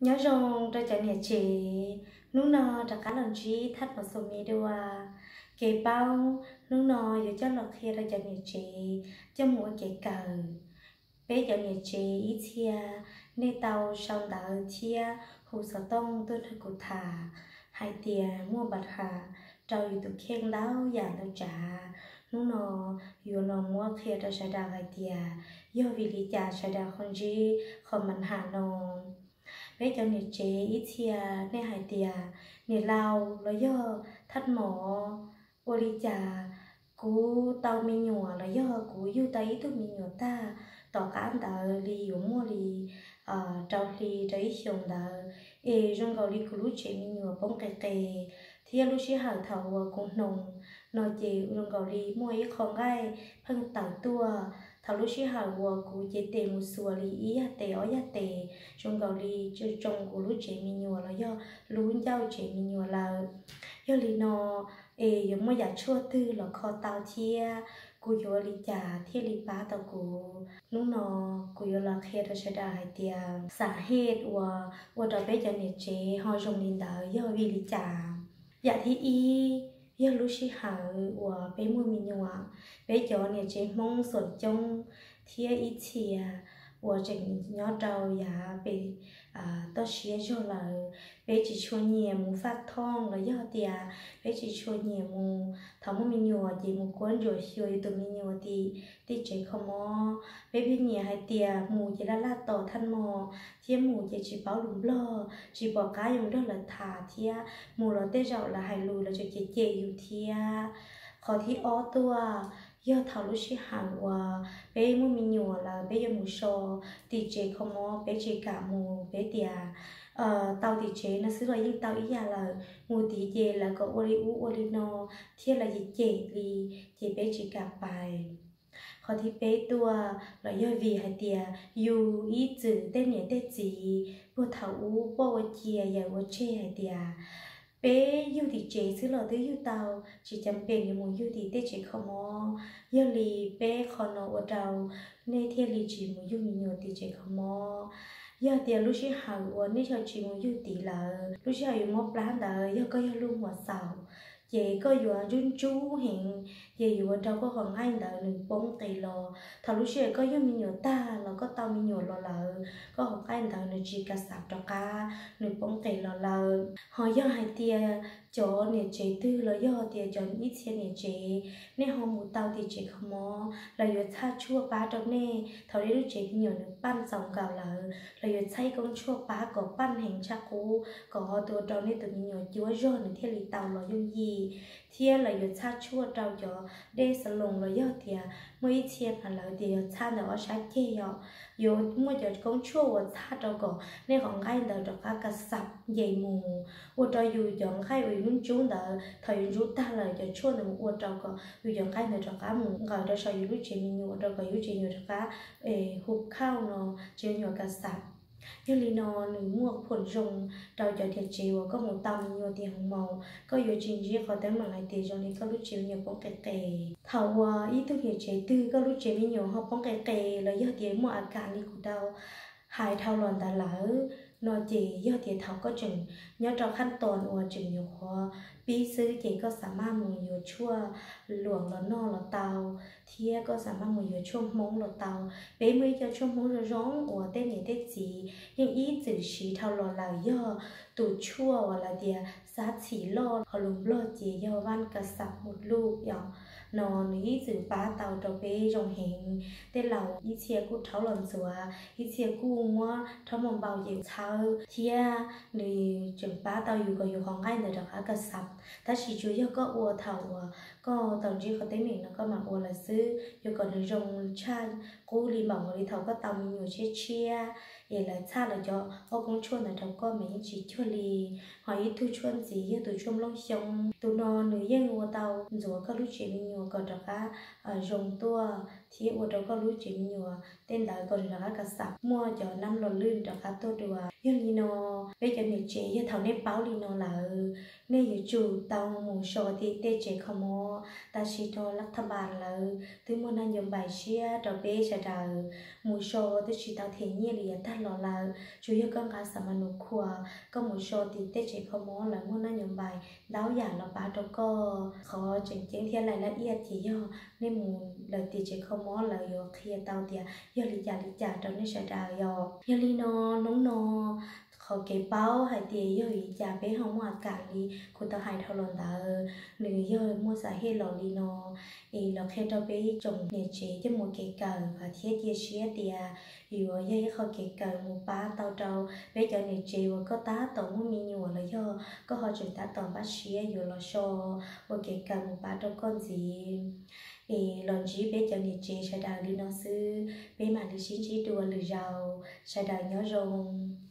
nhớ rong ra chạy nhà chị nú nọ ra cá lần chị thắt vào số mi đưa kề bao nú nọ giờ cho lọt khi ra chạy nhà chị cho mua kề cờ bé chạy nhà chị ít chia nê tàu sau đảo chia hồ sở tông tôi thật cụ thả hai tiền mua bạc hà trâu dù tụ khen đau giả đau trả nú nọ dù nọ mua khi ra sẽ đào hai tiền do vì lý trả sẽ đào không gì không mạnh hà nông bé cho nhiệt chế ít chia nè hải tìa nhiệt lao lo do thắt mỏ ô trà cú tàu mi nhùa lo do cú yu tay tu mi nhùa ta tỏ cả anh ta li yu mua li à trâu li trái xong ta ê trong gạo li cú chế mi nhùa bông kề kề thì lu sĩ hảo thầu cũng nồng nói chế trong gạo li mua ít không gai phân tàu tua thảo lúc xí hà vua cụ chế tề một sùa lì ý hà tề ó hà tề trong gạo lì cho trong cụ lúc chế mi nhùa là do lú giao chế mi nhùa là do lì nó ê giống mà giả chua tư là kho tao thia cụ yo lì trả thia lì ba tao cụ lúc nó cụ yo là khe ra sẽ đại tia xã hết và và đó bé cho nhiệt chế họ dùng linh đạo do vì lì trả dạ thì y giờ lúc xí hà và bé mua mình nhua bé cho nè chế mong sốt trong thia ít chia và chỉnh nhỏ trâu ya bé à to xía cho là bé chỉ cho nhẹ mu phát thong là do tia bé chỉ cho nhẹ mu thằng mua mình nhua thì mu cuốn rồi xuôi tụi mình nhua thì thì chế không mò bé biết nhẹ hay tia mu chỉ là la tổ thân mò thia yêu lúc chị hào của bé mua mình nhung à bé cho này chỉ mong sốt trong thiên ít chia 我这年纪要找呀，被啊到学校了，被只说你没法通了要的啊，被只说你没，他们没有的没关注学有都没有的，的这可么？被别你还的啊，木也拉拉到他么？这木也只包容了，只包家用着了他的啊，木了得着了还路了就姐姐有的啊，考题熬多啊。giờ thảo lúc xí hàng qua bé mu mình nhùa là bé giờ mu so thì chế không mò bé chế cả mu bé tiề ờ tao thì chế nó xứ rồi nhưng tao ý là mu tí chế là có ori u ori no thế là gì chế thì chế bé chế cả bài khó thì bé tua là do vì hai tiề dù ý chữ tên nhẹ tên gì bộ thảo u bộ chia giờ bộ chê hai tiề bé yêu thì chế xứ lò tới yêu tàu, chỉ chăm bền như muốn yêu thì tết chế không mò. Yêu lì bé khó nó ở đầu nên thiên lì chỉ muốn yêu nhiều thì chế không mò. Giờ tiền lúc xí hào ở nên cho chỉ muốn yêu thì là lúc xí hào yêu ngọc lá là giờ có yêu luôn mà sầu chị có yêu run chú hiện chị yêu đâu có hoàng anh là đừng bông tay lò. Thằng lúc xí có yêu mình nhiều ta là tao mi nhiều lò lờ. Có học cái thằng nửa chỉ cả sạp cho cả nửa bông cây lò lờ. Họ do hai tia chỗ nè chế tư lo do tia cho ít xe nè chế nè họ mù tao thì chế không mò là do cha chua ba trong nè. Thầu đấy lúc chế nhiều nửa ban sòng gạo lờ. Là do say công chua ba có ban hành cha cũ. Có ตัว trong nè tụi mình nhiều chúa do nè thiên lý tàu là dùng gì. Thiên là yêu cha chua trâu cho để sử dụng là do tia mỗi chiếc là là tia cha nó ở sát kia yo mỗi giờ con chua và cha trâu có nên con gái đỡ cho các cả sập dày mù và cho dù chọn khai ủy luôn chúng đỡ thời rút ta lời cho chua là một trâu có dù chọn khai là cho cả một gọi đó sau lúc chuyện mình nhiều cho có lúc chuyện nhiều cho cả hụt khao nó chuyện nhiều cả sập nhưng lý nó nữ mua khuẩn rồng đầu giờ thiệt chị và có một tầm nhiều tiền hồng màu. Có nhiều chuyện gì có thể mà lại tiền cho nên có lúc chiều nhiều bóng kẹt kẹt thầu ít thức hiểu chế tư có lúc chế nhiều học bóng kẹt kẹt là do tiền mua ác cả đi của đâu hai thao lòn ta lỡ nó chỉ do tiền thảo có chừng. Nhớ trong khăn tồn ủa chừng nhiều khó. Bí sư chỉ có sả ma mùi nhiều chua luồng là no là tàu thì có sả ma mùi nhiều chua mông, là tàu bé mới cho chua mông rồi rong ủa tên nhỉ tên nhưng ý chỉ chỉ thao lo là do tụ chua hoặc là địa giá chỉ lo họ lùng lo chỉ do van cả sạc một lúc nhỏ nó ý chỉ ba tàu đầu về trong hình tên là ý chia cụ tháo lần sửa ý chia cụ ngoa tháo mồm bao nhiêu tháo chia người chuẩn ba tàu dù có dù hoàng ngay nữa đó cả sập ta chỉ chú do có ua thảo có tàu chỉ có tới mình nó có mà ua là sư dù còn rồng cha cụ li bảo đi thảo có tàu nhiều chia chia vậy là cha là cho ô con chuồn là thầu có mình chỉ chua li hỏi thu chuồn gì từ chuông lông sông từ nó nữ Yên Ngô tàu rồi các lúc chuyện mình nhiều còn được cả rồng tua thì ở đâu có lúa chuyện nhiều tên đời còn là cả sập mua cho năm lần lươn cho cả tôi đùa yêu li nó, bây giờ nhiều chế như thằng nên báo đi nó là ừ, nên nhiều chủ tàu mù sò thì tê chế không mua ta chỉ cho lắc thà bàn là ừ, thứ mua năng dùng bài chia cho bé sẽ đời mù sò. Tôi chỉ tàu thế nhiên là ta lo là chủ yếu con cá sập mà nụ khua con mù sò thì tê chế không mua là mua năng dùng bài đáo giả là ba đâu có khó chỉnh chỉnh thiên lại là yên thì do nên mù lời tê chế không မောလာယောခရတောင်းတရယလီကြလီကြတော့နေရှတာယောယလီနောနုံနော họ cái bao hay tiền yêu ý trả bé không mà cả đi cô ta hay thao lon ta nữ yêu mua sa hết lò đi nó ý là khi cho bé trồng nhà chế cho một cái cờ và thiết chia sẻ tiền. Yêu yêu họ cái cờ một ba tao trâu bé cho nhà chế và có tá tổ một mi nhiều là do, có họ chuyển tá tổ bác sĩ yêu là so và cái cờ một ba trâu con gì. Thì lần chỉ bé cho nhà chế sẽ đào đi nó sư bé mà đi xin chỉ đùa lừa giàu sẽ đào nhớ rồng.